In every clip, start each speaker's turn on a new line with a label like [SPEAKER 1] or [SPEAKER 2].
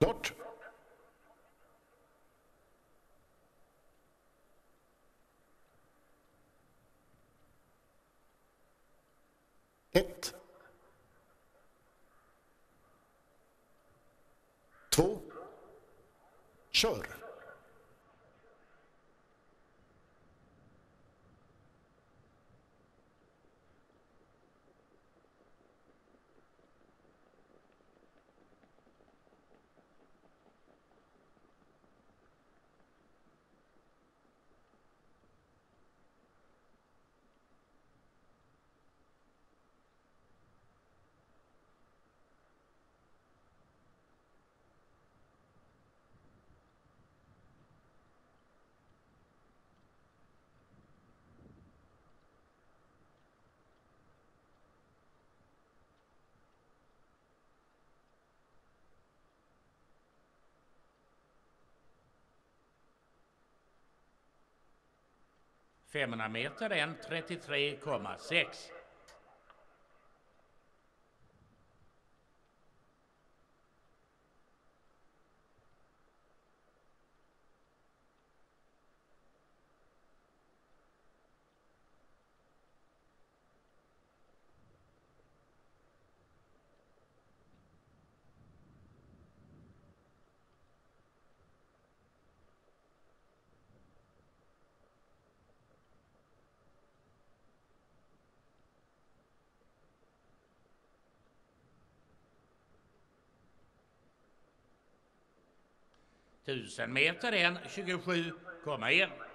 [SPEAKER 1] Klart. Ett. Två. Kör.
[SPEAKER 2] 500 meter än 33,6. 1000 meter 1.27,1.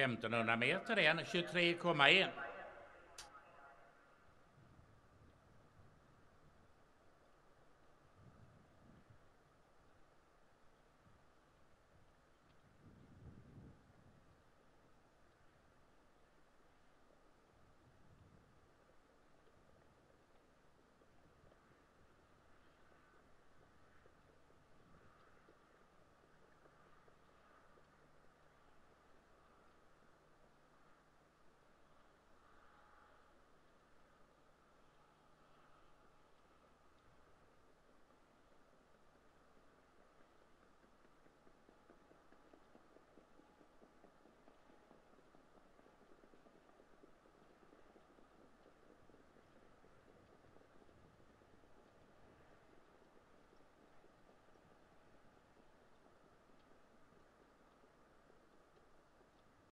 [SPEAKER 2] 1500 meter än, 23,1.